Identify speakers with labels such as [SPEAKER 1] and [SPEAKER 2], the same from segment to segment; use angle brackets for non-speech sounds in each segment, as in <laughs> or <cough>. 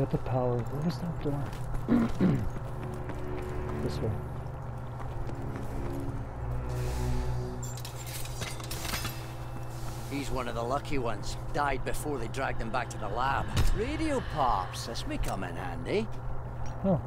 [SPEAKER 1] Got the power. Where was that door? <clears throat> this way.
[SPEAKER 2] He's one of the lucky ones. Died before they dragged him back to the lab. Radio pops. This may come in handy.
[SPEAKER 1] Oh,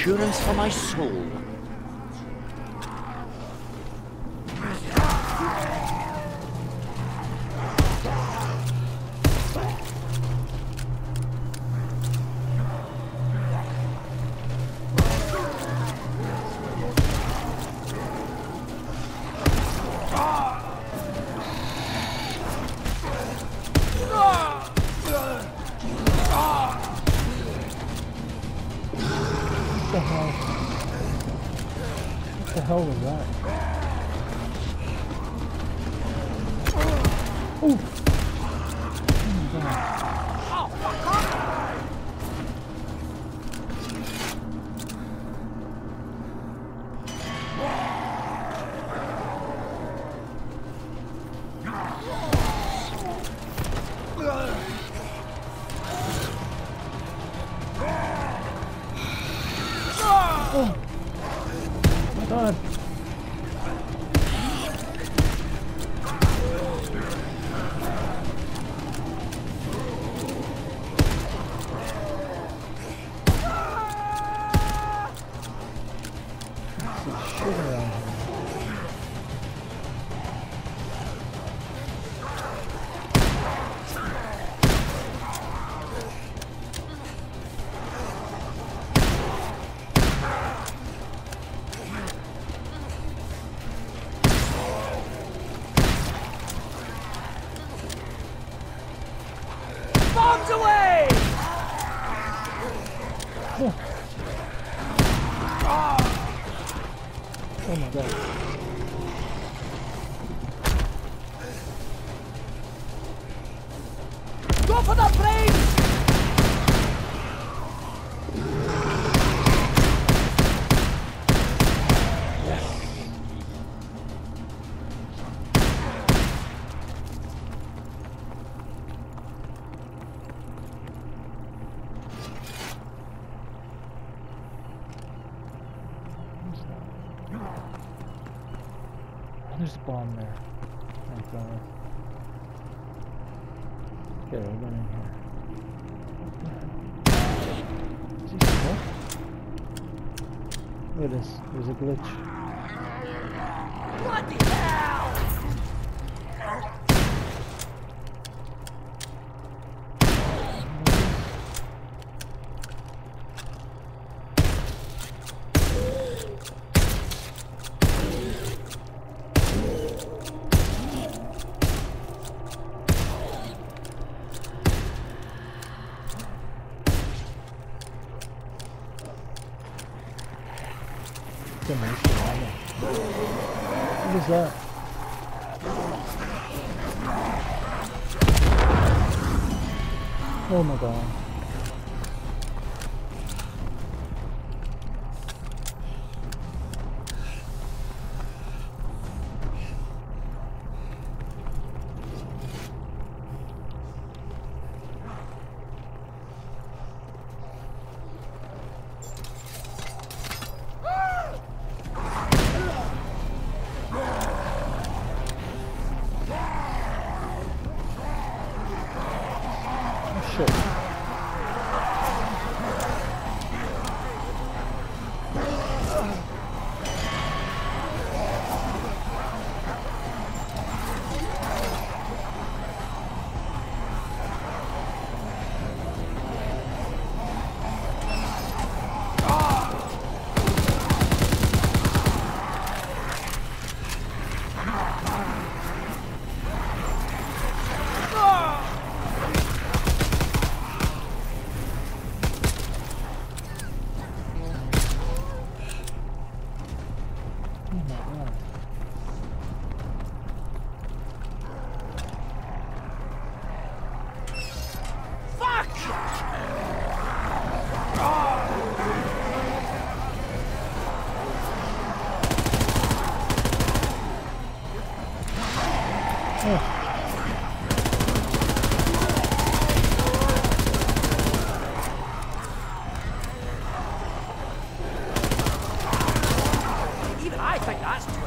[SPEAKER 2] Insurance for my soul.
[SPEAKER 1] Oh god. Oh my Bomb there. Thank God. Okay, going in here. Look at this. There's a glitch.
[SPEAKER 2] What the hell?
[SPEAKER 1] It's a nice banana. What is that? Oh my god. Shit.
[SPEAKER 2] I that's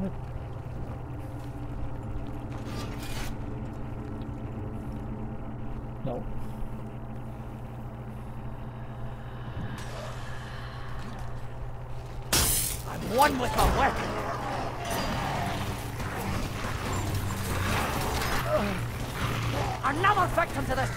[SPEAKER 1] No.
[SPEAKER 2] I'm one with a weapon. Another victim to this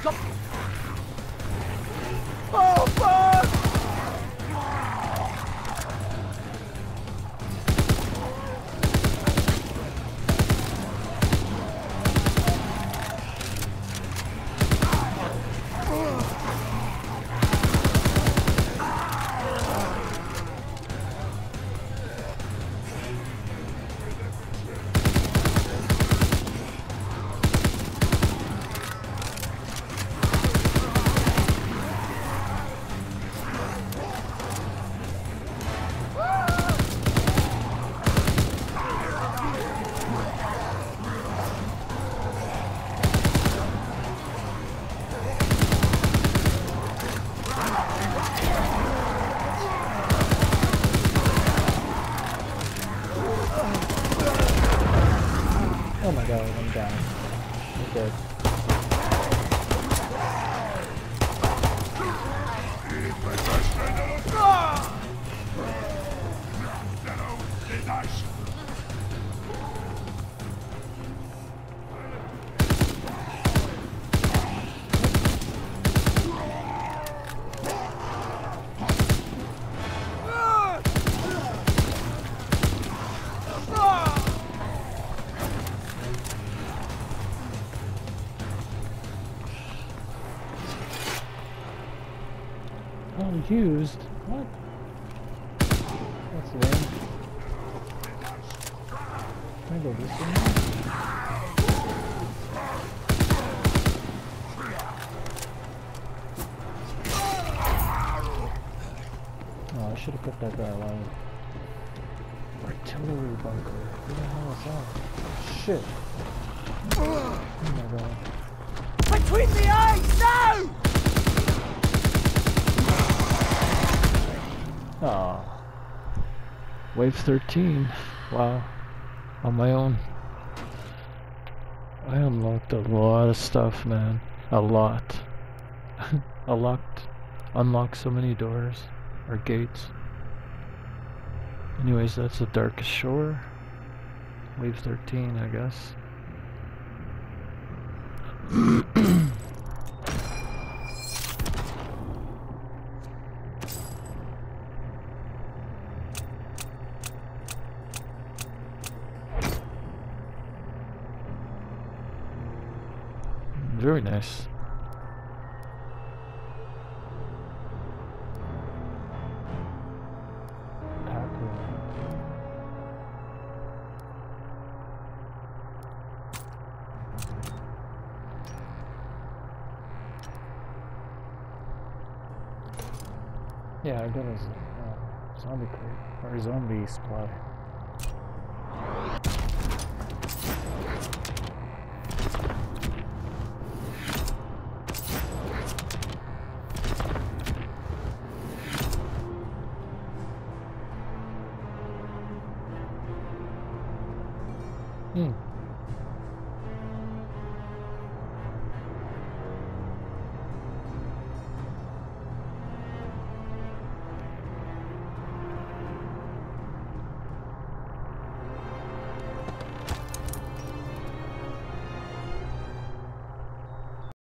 [SPEAKER 2] Oh
[SPEAKER 1] my god, I'm down. I'm dead. Unused? What? That's lame. Can I go this way? Oh, I should have kept that guy alive. Artillery bunker. Who the hell is that? Shit. Oh my god.
[SPEAKER 2] Between the eyes, now!
[SPEAKER 1] Ah. Wave 13. Wow. On my own. I unlocked a lot of stuff, man. A lot. <laughs> I locked, unlocked so many doors or gates. Anyways, that's the darkest shore. Wave 13, I guess. Very nice. Yeah, I got a uh, zombie crate or a zombie splatter. Hmm.